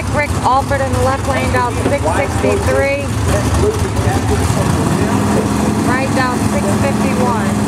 Click Rick Alford in the left lane down 663. Right down 651.